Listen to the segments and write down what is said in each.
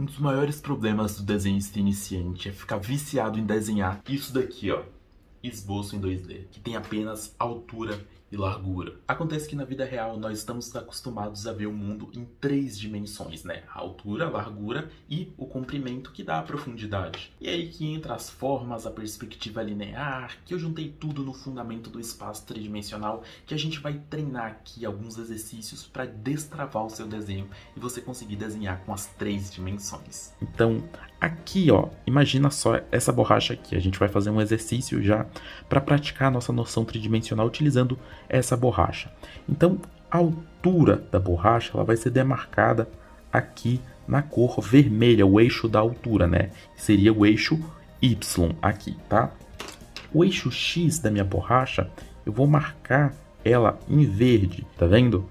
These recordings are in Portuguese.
Um dos maiores problemas do desenhista iniciante é ficar viciado em desenhar isso daqui, ó. Esboço em 2D, que tem apenas altura e largura. Acontece que na vida real nós estamos acostumados a ver o mundo em três dimensões, né? A altura, a largura e o comprimento que dá a profundidade. E é aí que entra as formas, a perspectiva linear, que eu juntei tudo no fundamento do espaço tridimensional, que a gente vai treinar aqui alguns exercícios para destravar o seu desenho e você conseguir desenhar com as três dimensões. Então, aqui, ó, imagina só essa borracha aqui. A gente vai fazer um exercício já para praticar a nossa noção tridimensional utilizando essa borracha. Então, a altura da borracha ela vai ser demarcada aqui na cor vermelha, o eixo da altura, né? Seria o eixo Y aqui, tá? O eixo X da minha borracha, eu vou marcar ela em verde, tá vendo?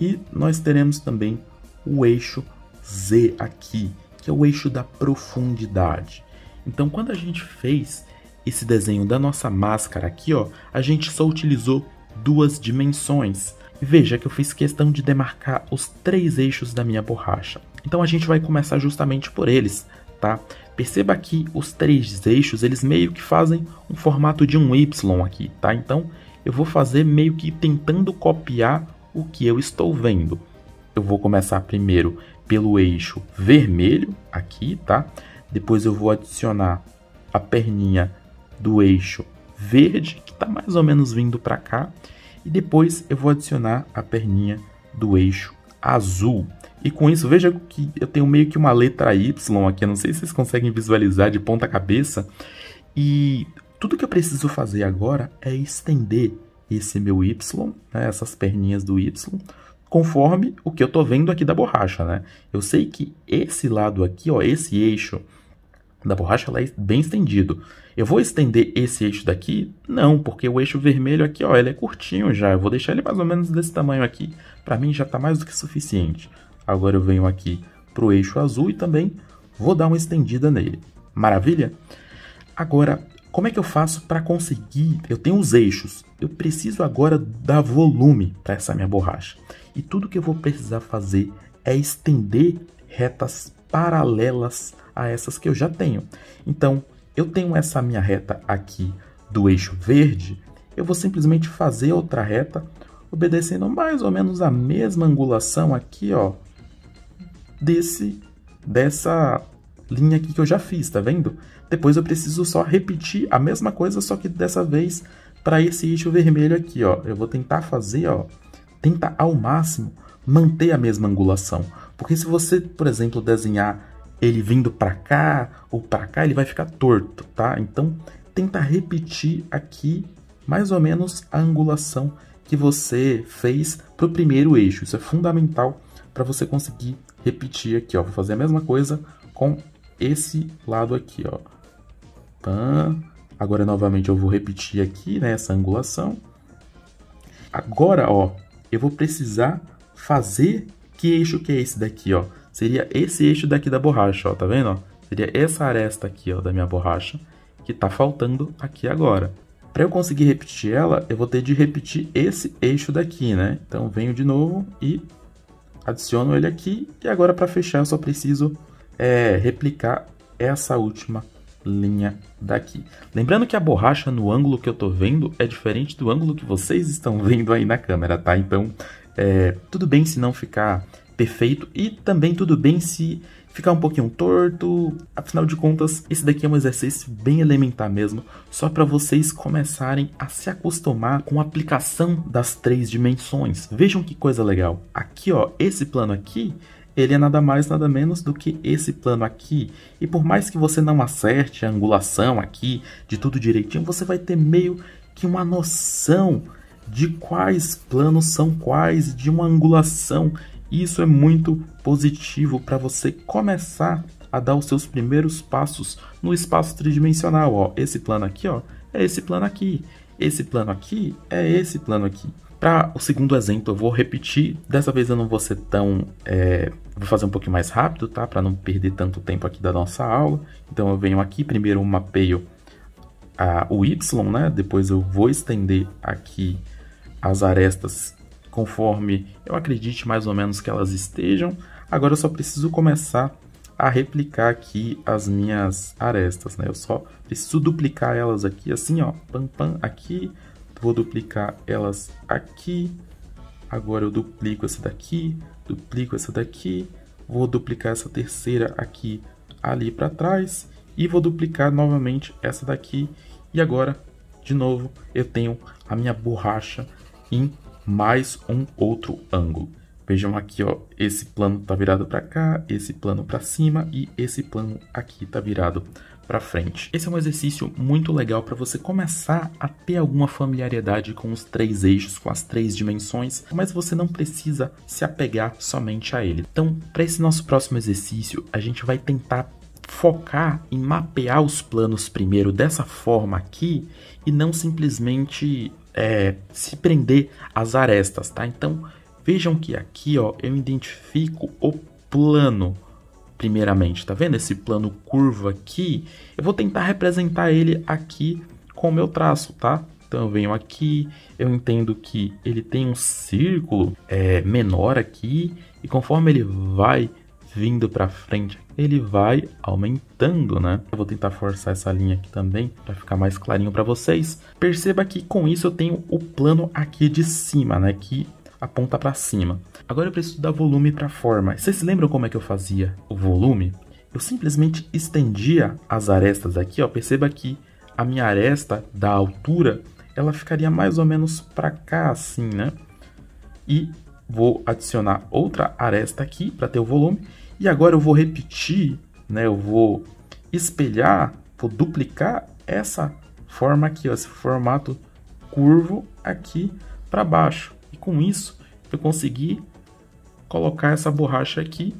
E nós teremos também o eixo Z aqui, que é o eixo da profundidade. Então, quando a gente fez esse desenho da nossa máscara aqui, ó, a gente só utilizou duas dimensões. Veja que eu fiz questão de demarcar os três eixos da minha borracha. Então a gente vai começar justamente por eles, tá? Perceba que os três eixos, eles meio que fazem um formato de um Y aqui, tá? Então eu vou fazer meio que tentando copiar o que eu estou vendo. Eu vou começar primeiro pelo eixo vermelho aqui, tá? Depois eu vou adicionar a perninha do eixo verde, que está mais ou menos vindo para cá. E depois eu vou adicionar a perninha do eixo azul. E com isso, veja que eu tenho meio que uma letra Y aqui, eu não sei se vocês conseguem visualizar de ponta cabeça. E tudo que eu preciso fazer agora é estender esse meu Y, né, essas perninhas do Y, conforme o que eu estou vendo aqui da borracha. Né? Eu sei que esse lado aqui, ó, esse eixo da borracha é bem estendido. Eu vou estender esse eixo daqui? Não, porque o eixo vermelho aqui, ó, ele é curtinho já. Eu vou deixar ele mais ou menos desse tamanho aqui. Para mim já está mais do que suficiente. Agora eu venho aqui para o eixo azul e também vou dar uma estendida nele. Maravilha? Agora, como é que eu faço para conseguir? Eu tenho os eixos. Eu preciso agora dar volume para essa minha borracha. E tudo que eu vou precisar fazer é estender retas paralelas a essas que eu já tenho. Então, eu tenho essa minha reta aqui do eixo verde, eu vou simplesmente fazer outra reta, obedecendo mais ou menos a mesma angulação aqui, ó, desse dessa linha aqui que eu já fiz, tá vendo? Depois eu preciso só repetir a mesma coisa, só que dessa vez para esse eixo vermelho aqui, ó. Eu vou tentar fazer, ó, tentar ao máximo manter a mesma angulação. Porque se você, por exemplo, desenhar ele vindo para cá ou para cá, ele vai ficar torto, tá? Então, tenta repetir aqui mais ou menos a angulação que você fez para o primeiro eixo. Isso é fundamental para você conseguir repetir aqui, ó. Vou fazer a mesma coisa com esse lado aqui, ó. Pã. Agora, novamente, eu vou repetir aqui, né, essa angulação. Agora, ó, eu vou precisar fazer que eixo que é esse daqui, ó? Seria esse eixo daqui da borracha, ó, tá vendo? Ó? Seria essa aresta aqui, ó, da minha borracha, que tá faltando aqui agora. Para eu conseguir repetir ela, eu vou ter de repetir esse eixo daqui, né? Então, venho de novo e adiciono ele aqui. E agora, para fechar, eu só preciso é, replicar essa última linha daqui. Lembrando que a borracha no ângulo que eu tô vendo é diferente do ângulo que vocês estão vendo aí na câmera, tá? Então, é, tudo bem se não ficar perfeito e também tudo bem se ficar um pouquinho torto. Afinal de contas, esse daqui é um exercício bem elementar mesmo, só para vocês começarem a se acostumar com a aplicação das três dimensões. Vejam que coisa legal. Aqui, ó, esse plano aqui, ele é nada mais nada menos do que esse plano aqui. E por mais que você não acerte a angulação aqui de tudo direitinho, você vai ter meio que uma noção de quais planos são quais, de uma angulação. Isso é muito positivo para você começar a dar os seus primeiros passos no espaço tridimensional. Ó, esse plano aqui ó, é esse plano aqui, esse plano aqui é esse plano aqui. Para o segundo exemplo, eu vou repetir. Dessa vez eu não vou ser tão. É, vou fazer um pouquinho mais rápido, tá? Para não perder tanto tempo aqui da nossa aula. Então eu venho aqui, primeiro eu mapeio a, o Y, né? Depois eu vou estender aqui as arestas conforme eu acredite mais ou menos que elas estejam. Agora eu só preciso começar a replicar aqui as minhas arestas, né? Eu só preciso duplicar elas aqui, assim, ó, pam, pam, aqui. Vou duplicar elas aqui. Agora eu duplico essa daqui, duplico essa daqui. Vou duplicar essa terceira aqui, ali para trás. E vou duplicar novamente essa daqui. E agora, de novo, eu tenho a minha borracha em mais um outro ângulo. Vejam aqui, ó, esse plano tá virado para cá, esse plano para cima e esse plano aqui tá virado para frente. Esse é um exercício muito legal para você começar a ter alguma familiaridade com os três eixos, com as três dimensões, mas você não precisa se apegar somente a ele. Então, para esse nosso próximo exercício, a gente vai tentar focar em mapear os planos primeiro dessa forma aqui e não simplesmente é, se prender às arestas, tá? Então vejam que aqui ó, eu identifico o plano primeiramente, tá vendo esse plano curvo aqui? Eu vou tentar representar ele aqui com o meu traço, tá? Então eu venho aqui, eu entendo que ele tem um círculo é, menor aqui e conforme ele vai vindo para frente, ele vai aumentando, né? Eu vou tentar forçar essa linha aqui também para ficar mais clarinho para vocês. Perceba que com isso eu tenho o plano aqui de cima, né? Que aponta para cima. Agora eu preciso dar volume para a forma. Vocês se lembram como é que eu fazia o volume? Eu simplesmente estendia as arestas aqui, ó. Perceba que a minha aresta da altura, ela ficaria mais ou menos para cá assim, né? E vou adicionar outra aresta aqui para ter o volume e agora eu vou repetir, né? Eu vou espelhar, vou duplicar essa forma aqui, ó, esse formato curvo aqui para baixo. E com isso eu consegui colocar essa borracha aqui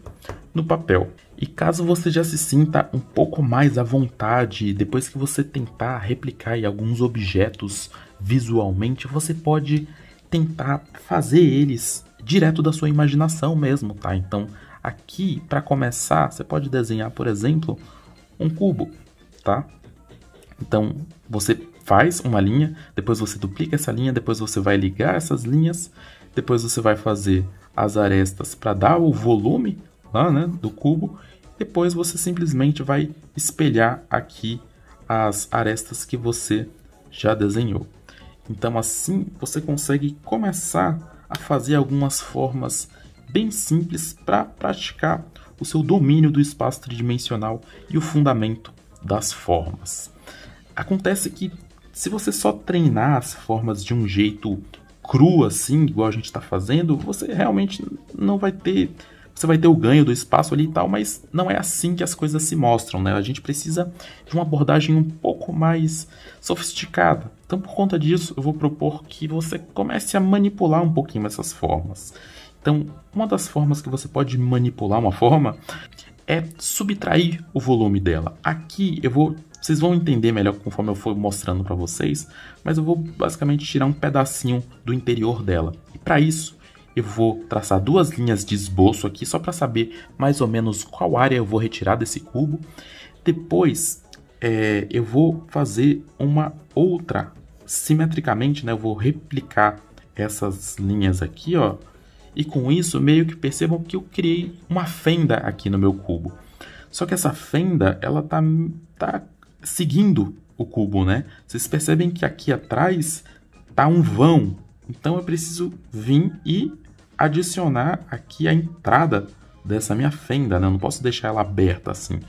no papel. E caso você já se sinta um pouco mais à vontade, depois que você tentar replicar alguns objetos visualmente, você pode tentar fazer eles direto da sua imaginação mesmo, tá? Então, Aqui, para começar, você pode desenhar, por exemplo, um cubo, tá? Então, você faz uma linha, depois você duplica essa linha, depois você vai ligar essas linhas, depois você vai fazer as arestas para dar o volume lá, né, do cubo, depois você simplesmente vai espelhar aqui as arestas que você já desenhou. Então assim você consegue começar a fazer algumas formas bem simples para praticar o seu domínio do espaço tridimensional e o fundamento das formas. Acontece que se você só treinar as formas de um jeito cru assim, igual a gente está fazendo, você realmente não vai ter você vai ter o ganho do espaço ali e tal, mas não é assim que as coisas se mostram, né? A gente precisa de uma abordagem um pouco mais sofisticada. Então, por conta disso, eu vou propor que você comece a manipular um pouquinho essas formas. Então, uma das formas que você pode manipular uma forma é subtrair o volume dela. Aqui eu vou, vocês vão entender melhor conforme eu for mostrando para vocês, mas eu vou basicamente tirar um pedacinho do interior dela. E para isso, eu vou traçar duas linhas de esboço aqui só para saber mais ou menos qual área eu vou retirar desse cubo. Depois, é, eu vou fazer uma outra simetricamente, né? Eu vou replicar essas linhas aqui, ó, e com isso meio que percebam que eu criei uma fenda aqui no meu cubo. Só que essa fenda, ela tá, tá seguindo o cubo, né? Vocês percebem que aqui atrás tá um vão. Então eu preciso vir e adicionar aqui a entrada dessa minha fenda, né? Eu não posso deixar ela aberta assim.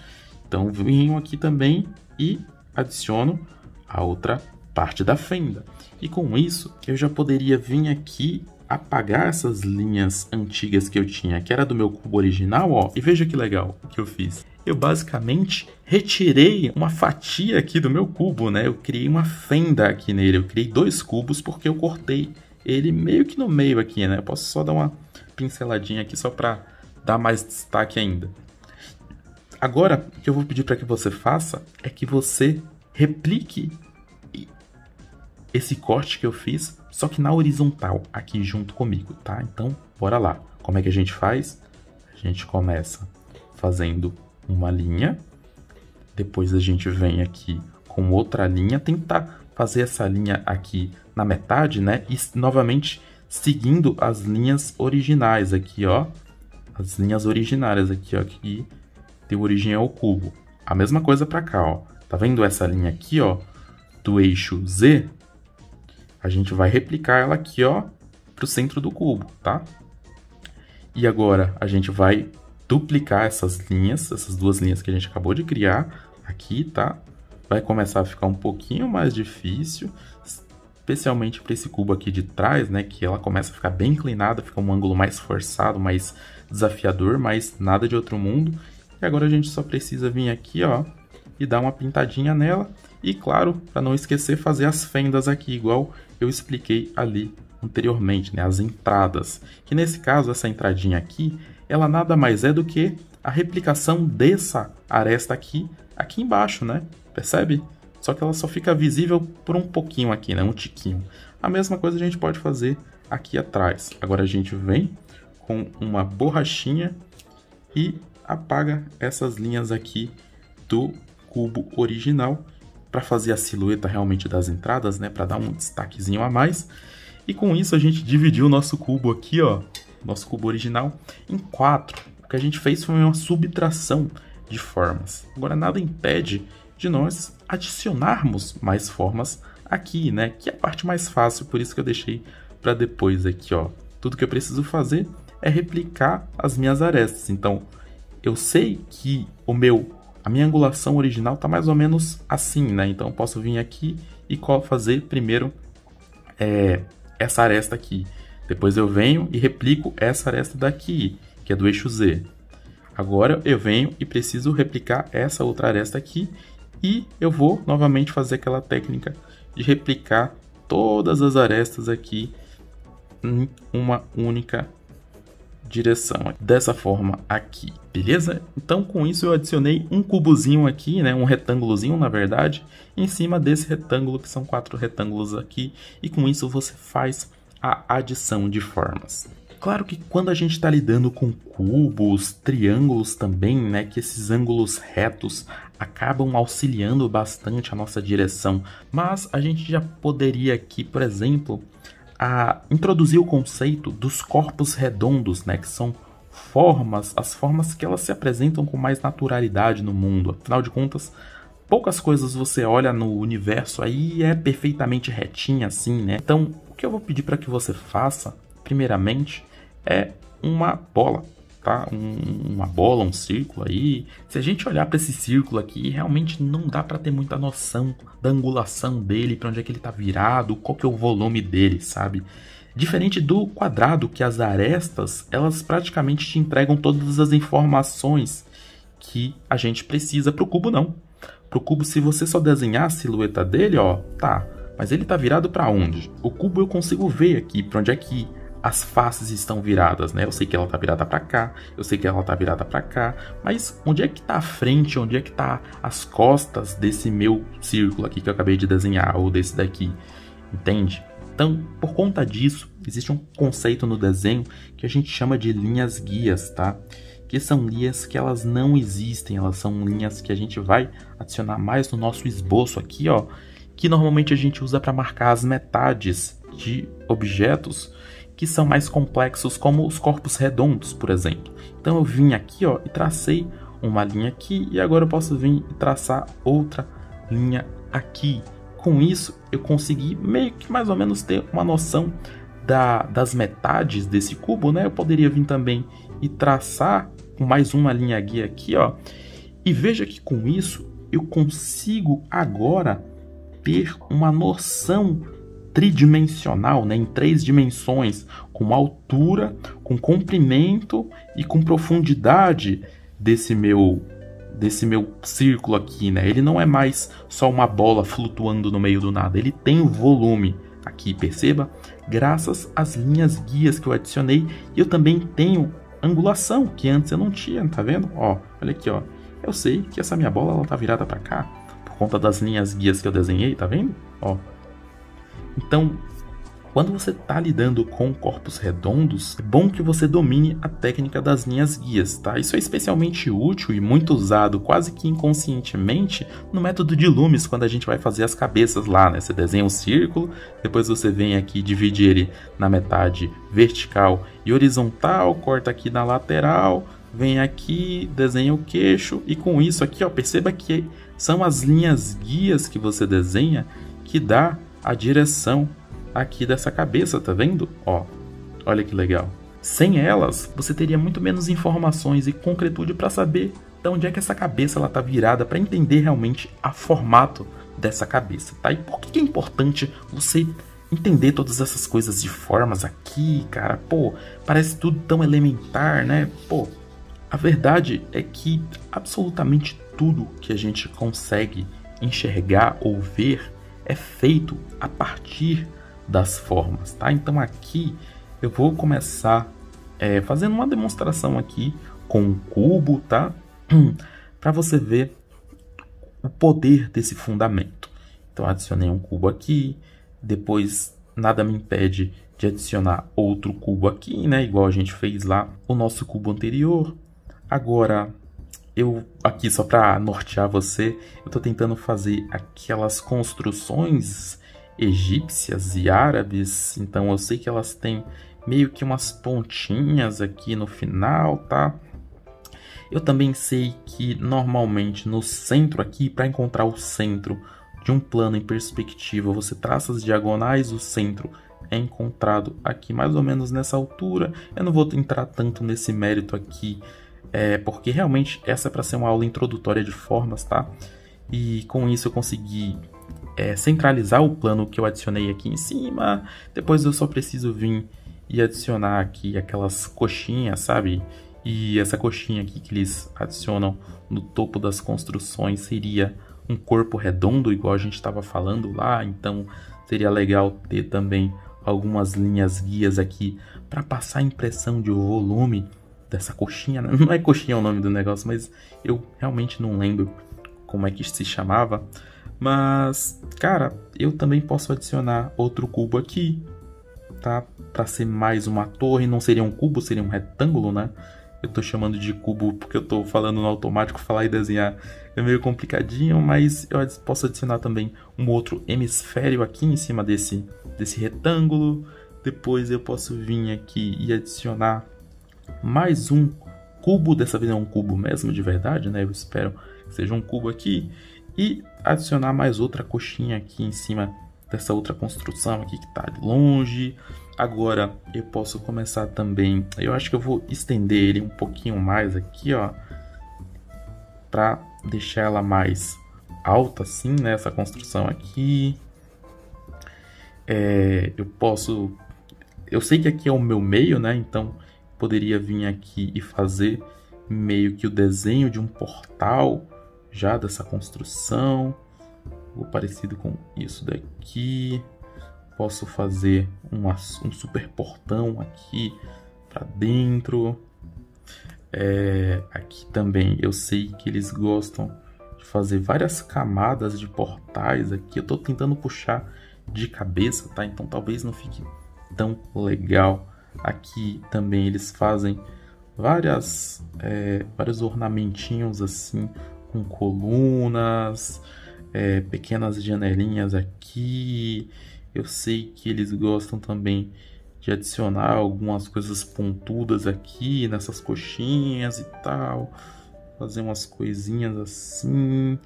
Então venho aqui também e adiciono a outra parte da fenda. E com isso, eu já poderia vir aqui apagar essas linhas antigas que eu tinha, que era do meu cubo original, ó, e veja que legal o que eu fiz. Eu basicamente retirei uma fatia aqui do meu cubo, né? Eu criei uma fenda aqui nele, eu criei dois cubos porque eu cortei ele meio que no meio aqui, né? Eu posso só dar uma pinceladinha aqui só para dar mais destaque ainda. Agora, o que eu vou pedir para que você faça é que você replique esse corte que eu fiz, só que na horizontal, aqui junto comigo, tá? Então, bora lá. Como é que a gente faz? A gente começa fazendo uma linha, depois a gente vem aqui com outra linha, tentar fazer essa linha aqui na metade, né? E novamente seguindo as linhas originais aqui, ó. As linhas originárias aqui, ó. Aqui deu origem ao cubo. A mesma coisa para cá, ó. Tá vendo essa linha aqui, ó, do eixo Z? A gente vai replicar ela aqui, ó, para o centro do cubo, tá? E agora a gente vai duplicar essas linhas, essas duas linhas que a gente acabou de criar aqui, tá? Vai começar a ficar um pouquinho mais difícil, especialmente para esse cubo aqui de trás, né? Que ela começa a ficar bem inclinada, fica um ângulo mais forçado, mais desafiador, mas nada de outro mundo. E agora a gente só precisa vir aqui, ó, e dar uma pintadinha nela. E claro, para não esquecer, fazer as fendas aqui, igual eu expliquei ali anteriormente, né? As entradas. Que nesse caso, essa entradinha aqui, ela nada mais é do que a replicação dessa aresta aqui, aqui embaixo, né? Percebe? Só que ela só fica visível por um pouquinho aqui, né? Um tiquinho. A mesma coisa a gente pode fazer aqui atrás. Agora a gente vem com uma borrachinha e apaga essas linhas aqui do cubo original para fazer a silhueta realmente das entradas, né? Para dar um destaquezinho a mais. E com isso a gente dividiu o nosso cubo aqui, ó, nosso cubo original, em quatro. O que a gente fez foi uma subtração de formas. Agora nada impede de nós adicionarmos mais formas aqui, né? Que é a parte mais fácil, por isso que eu deixei para depois aqui, ó. Tudo que eu preciso fazer é replicar as minhas arestas. Então, eu sei que o meu a minha angulação original está mais ou menos assim, né? Então eu posso vir aqui e fazer primeiro é, essa aresta aqui. Depois eu venho e replico essa aresta daqui, que é do eixo Z. Agora eu venho e preciso replicar essa outra aresta aqui e eu vou novamente fazer aquela técnica de replicar todas as arestas aqui em uma única direção, dessa forma aqui, beleza? Então com isso eu adicionei um cubozinho aqui, né, um retângulozinho na verdade, em cima desse retângulo que são quatro retângulos aqui, e com isso você faz a adição de formas. Claro que quando a gente está lidando com cubos, triângulos também, né, que esses ângulos retos acabam auxiliando bastante a nossa direção, mas a gente já poderia aqui, por exemplo, a introduzir o conceito dos corpos redondos, né, que são formas, as formas que elas se apresentam com mais naturalidade no mundo. Afinal de contas, poucas coisas você olha no universo aí é perfeitamente retinha assim, né? Então, o que eu vou pedir para que você faça, primeiramente, é uma bola, tá? Um, uma bola, um círculo aí. Se a gente olhar para esse círculo aqui, realmente não dá para ter muita noção da angulação dele, para onde é que ele está virado, qual que é o volume dele, sabe? Diferente do quadrado, que as arestas, elas praticamente te entregam todas as informações que a gente precisa para o cubo não. Para o cubo, se você só desenhar a silhueta dele, ó, tá, mas ele está virado para onde? O cubo eu consigo ver aqui, para onde é que as faces estão viradas, né? Eu sei que ela tá virada para cá, eu sei que ela tá virada para cá, mas onde é que tá a frente, onde é que tá as costas desse meu círculo aqui que eu acabei de desenhar ou desse daqui? Entende? Então, por conta disso, existe um conceito no desenho que a gente chama de linhas guias, tá? Que são linhas que elas não existem, elas são linhas que a gente vai adicionar mais no nosso esboço aqui, ó, que normalmente a gente usa para marcar as metades de objetos que são mais complexos, como os corpos redondos, por exemplo. Então eu vim aqui ó, e tracei uma linha aqui, e agora eu posso vir e traçar outra linha aqui. Com isso, eu consegui meio que mais ou menos ter uma noção da, das metades desse cubo, né? Eu poderia vir também e traçar mais uma linha guia aqui, ó. E veja que com isso eu consigo agora ter uma noção tridimensional, né, em três dimensões, com altura, com comprimento e com profundidade desse meu desse meu círculo aqui, né? Ele não é mais só uma bola flutuando no meio do nada, ele tem volume aqui, perceba? Graças às linhas guias que eu adicionei, eu também tenho angulação, que antes eu não tinha, tá vendo? Ó, olha aqui, ó. Eu sei que essa minha bola ela tá virada para cá por conta das linhas guias que eu desenhei, tá vendo? Ó, então, quando você está lidando com corpos redondos, é bom que você domine a técnica das linhas guias, tá? Isso é especialmente útil e muito usado quase que inconscientemente no método de Loomis, quando a gente vai fazer as cabeças lá, né? Você desenha um círculo, depois você vem aqui divide ele na metade vertical e horizontal, corta aqui na lateral, vem aqui, desenha o queixo e com isso aqui, ó, perceba que são as linhas guias que você desenha que dá a direção aqui dessa cabeça, tá vendo? Ó, olha que legal. Sem elas, você teria muito menos informações e concretude para saber de onde é que essa cabeça ela tá virada, para entender realmente a formato dessa cabeça, tá? E por que é importante você entender todas essas coisas de formas aqui, cara? Pô, parece tudo tão elementar, né? Pô, a verdade é que absolutamente tudo que a gente consegue enxergar ou ver é feito a partir das formas, tá? Então aqui eu vou começar é, fazendo uma demonstração aqui com um cubo, tá? Para você ver o poder desse fundamento. Então adicionei um cubo aqui, depois nada me impede de adicionar outro cubo aqui, né? Igual a gente fez lá o nosso cubo anterior. Agora, eu aqui só para nortear você, eu estou tentando fazer aquelas construções egípcias e árabes, então eu sei que elas têm meio que umas pontinhas aqui no final, tá? Eu também sei que normalmente no centro aqui, para encontrar o centro de um plano em perspectiva, você traça as diagonais, o centro é encontrado aqui mais ou menos nessa altura. Eu não vou entrar tanto nesse mérito aqui é, porque realmente essa é para ser uma aula introdutória de formas, tá? E com isso eu consegui é, centralizar o plano que eu adicionei aqui em cima. Depois eu só preciso vir e adicionar aqui aquelas coxinhas, sabe? E essa coxinha aqui que eles adicionam no topo das construções seria um corpo redondo, igual a gente estava falando lá. Então seria legal ter também algumas linhas guias aqui para passar a impressão de volume dessa coxinha. Né? Não é coxinha o nome do negócio, mas eu realmente não lembro como é que se chamava. Mas, cara, eu também posso adicionar outro cubo aqui, tá? Para ser mais uma torre, não seria um cubo, seria um retângulo, né? Eu tô chamando de cubo porque eu tô falando no automático, falar e desenhar é meio complicadinho, mas eu posso adicionar também um outro hemisfério aqui em cima desse, desse retângulo. Depois eu posso vir aqui e adicionar mais um cubo, dessa vez é um cubo mesmo de verdade, né? Eu espero que seja um cubo aqui. E adicionar mais outra coxinha aqui em cima dessa outra construção aqui que está longe. Agora eu posso começar também, eu acho que eu vou estender ele um pouquinho mais aqui, ó, para deixar ela mais alta assim, né, essa construção aqui. É, eu posso, eu sei que aqui é o meu meio, né, então poderia vir aqui e fazer meio que o desenho de um portal já dessa construção, algo parecido com isso daqui. Posso fazer um, um super portão aqui para dentro. É, aqui também eu sei que eles gostam de fazer várias camadas de portais aqui. Eu estou tentando puxar de cabeça, tá? Então talvez não fique tão legal Aqui também eles fazem várias, é, vários ornamentinhos assim, com colunas, é, pequenas janelinhas aqui. Eu sei que eles gostam também de adicionar algumas coisas pontudas aqui nessas coxinhas e tal. Fazer umas coisinhas assim.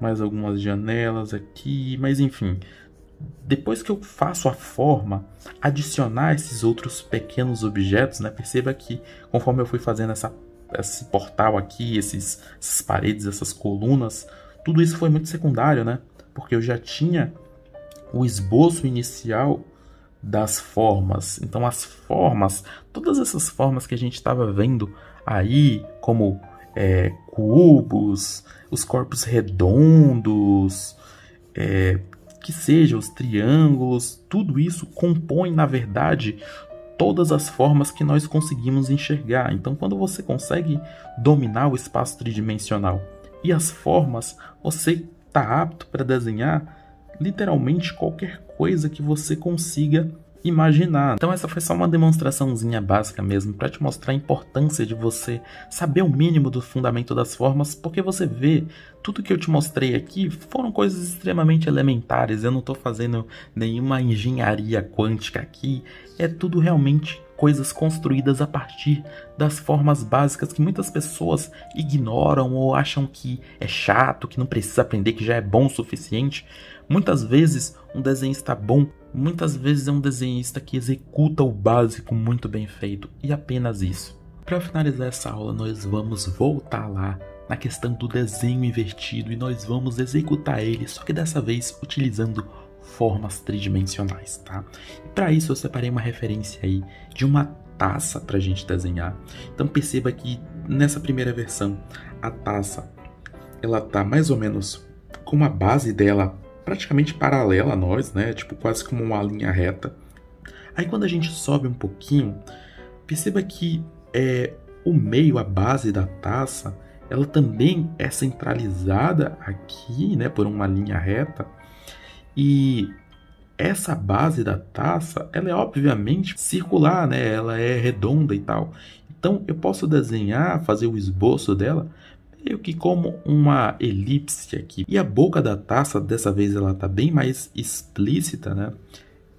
Mais algumas janelas aqui. Mas enfim, depois que eu faço a forma, adicionar esses outros pequenos objetos, né? Perceba que conforme eu fui fazendo essa, esse portal aqui, esses, essas paredes, essas colunas, tudo isso foi muito secundário, né? Porque eu já tinha o esboço inicial das formas. Então as formas, todas essas formas que a gente estava vendo aí, como é, cubos, os corpos redondos, é, que seja os triângulos, tudo isso compõe, na verdade, todas as formas que nós conseguimos enxergar. Então, quando você consegue dominar o espaço tridimensional e as formas, você está apto para desenhar literalmente qualquer coisa que você consiga imaginar. Então essa foi só uma demonstraçãozinha básica mesmo para te mostrar a importância de você saber o mínimo do fundamento das formas, porque você vê tudo que eu te mostrei aqui foram coisas extremamente elementares. Eu não estou fazendo nenhuma engenharia quântica aqui, é tudo realmente coisas construídas a partir das formas básicas que muitas pessoas ignoram ou acham que é chato, que não precisa aprender, que já é bom o suficiente. Muitas vezes um desenhista bom, muitas vezes é um desenhista que executa o básico muito bem feito e apenas isso. Para finalizar essa aula, nós vamos voltar lá na questão do desenho invertido e nós vamos executar ele, só que dessa vez utilizando formas tridimensionais, tá? Para isso eu separei uma referência aí de uma taça para a gente desenhar. Então perceba que nessa primeira versão a taça ela tá mais ou menos com a base dela praticamente paralela a nós, né? Tipo quase como uma linha reta. Aí quando a gente sobe um pouquinho, perceba que é, o meio, a base da taça, ela também é centralizada aqui, né, por uma linha reta. E essa base da taça, ela é obviamente circular, né? Ela é redonda e tal. Então eu posso desenhar, fazer o esboço dela meio que como uma elipse aqui. E a boca da taça, dessa vez ela está bem mais explícita, né?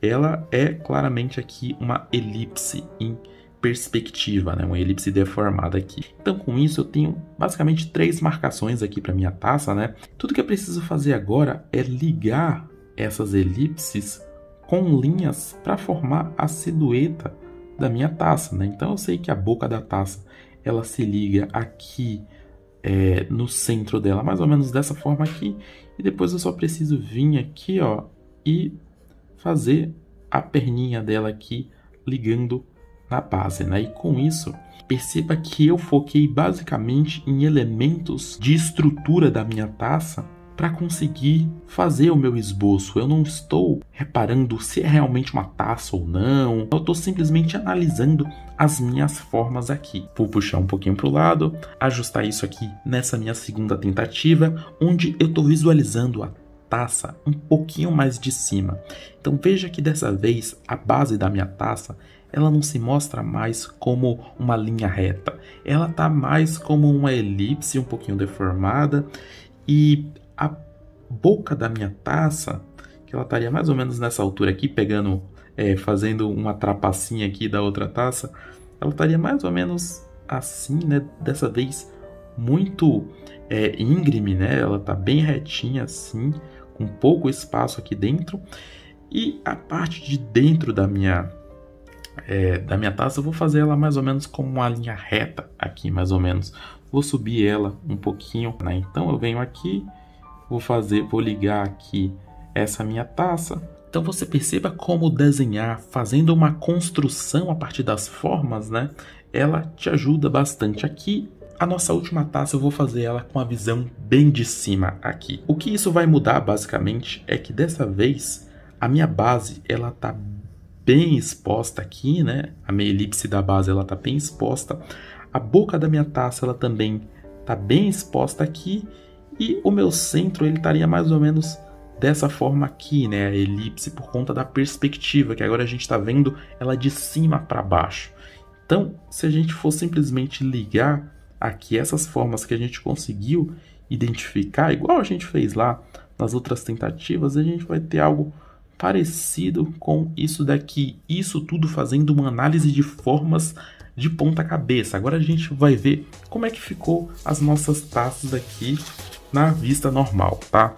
Ela é claramente aqui uma elipse em perspectiva, né? uma elipse deformada aqui. Então, com isso, eu tenho basicamente três marcações aqui para minha taça. Né? Tudo que eu preciso fazer agora é ligar essas elipses com linhas para formar a silhueta da minha taça. Né? Então, eu sei que a boca da taça ela se liga aqui é, no centro dela, mais ou menos dessa forma aqui. E depois eu só preciso vir aqui ó, e fazer a perninha dela aqui ligando na base, né? E com isso, perceba que eu foquei basicamente em elementos de estrutura da minha taça para conseguir fazer o meu esboço. Eu não estou reparando se é realmente uma taça ou não. Eu estou simplesmente analisando as minhas formas aqui. Vou puxar um pouquinho para o lado, ajustar isso aqui nessa minha segunda tentativa, onde eu estou visualizando a taça um pouquinho mais de cima. Então veja que dessa vez a base da minha taça ela não se mostra mais como uma linha reta, ela está mais como uma elipse um pouquinho deformada e a boca da minha taça, que ela estaria mais ou menos nessa altura aqui, pegando, é, fazendo uma trapacinha aqui da outra taça, ela estaria mais ou menos assim, né? Dessa vez muito é, íngreme, né? Ela está bem retinha assim, com pouco espaço aqui dentro. E a parte de dentro da minha é, da minha taça, eu vou fazer ela mais ou menos como uma linha reta aqui, mais ou menos. Vou subir ela um pouquinho, né? Então eu venho aqui, vou fazer, vou ligar aqui essa minha taça. Então você perceba como desenhar, fazendo uma construção a partir das formas, né? Ela te ajuda bastante. Aqui a nossa última taça eu vou fazer ela com a visão bem de cima aqui. O que isso vai mudar basicamente é que dessa vez a minha base ela tá bem exposta aqui, né? A meia elipse da base ela tá bem exposta. A boca da minha taça ela também tá bem exposta aqui e o meu centro ele estaria mais ou menos dessa forma aqui, né? A elipse por conta da perspectiva, que agora a gente está vendo ela de cima para baixo. Então, se a gente for simplesmente ligar aqui essas formas que a gente conseguiu identificar, igual a gente fez lá nas outras tentativas, a gente vai ter algo parecido com isso daqui. Isso tudo fazendo uma análise de formas de ponta cabeça. Agora a gente vai ver como é que ficou as nossas taças aqui na vista normal, tá?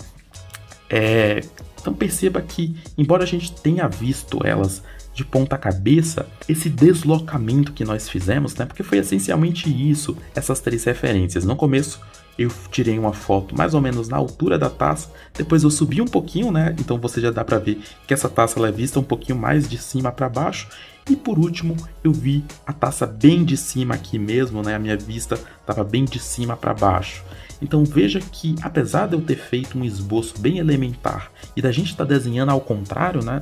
É, então perceba que, embora a gente tenha visto elas de ponta cabeça, esse deslocamento que nós fizemos, né? Porque foi essencialmente isso, essas três referências. No começo eu tirei uma foto mais ou menos na altura da taça, depois eu subi um pouquinho, né? Então você já dá para ver que essa taça ela é vista um pouquinho mais de cima para baixo. E por último, eu vi a taça bem de cima aqui mesmo, né? A minha vista estava bem de cima para baixo. Então veja que apesar de eu ter feito um esboço bem elementar e da gente estar tá desenhando ao contrário, né?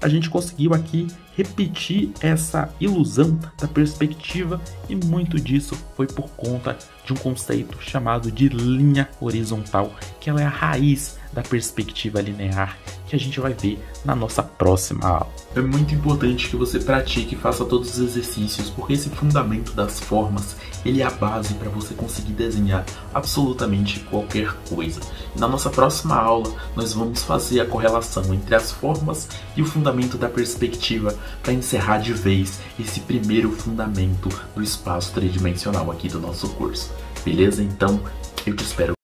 A gente conseguiu aqui repetir essa ilusão da perspectiva e muito disso foi por conta de um conceito chamado de linha horizontal, que ela é a raiz da perspectiva linear que a gente vai ver na nossa próxima aula. É muito importante que você pratique e faça todos os exercícios, porque esse fundamento das formas, ele é a base para você conseguir desenhar absolutamente qualquer coisa. Na nossa próxima aula, nós vamos fazer a correlação entre as formas e o fundamento da perspectiva para encerrar de vez esse primeiro fundamento do espaço tridimensional aqui do nosso curso. Beleza? Então, eu te espero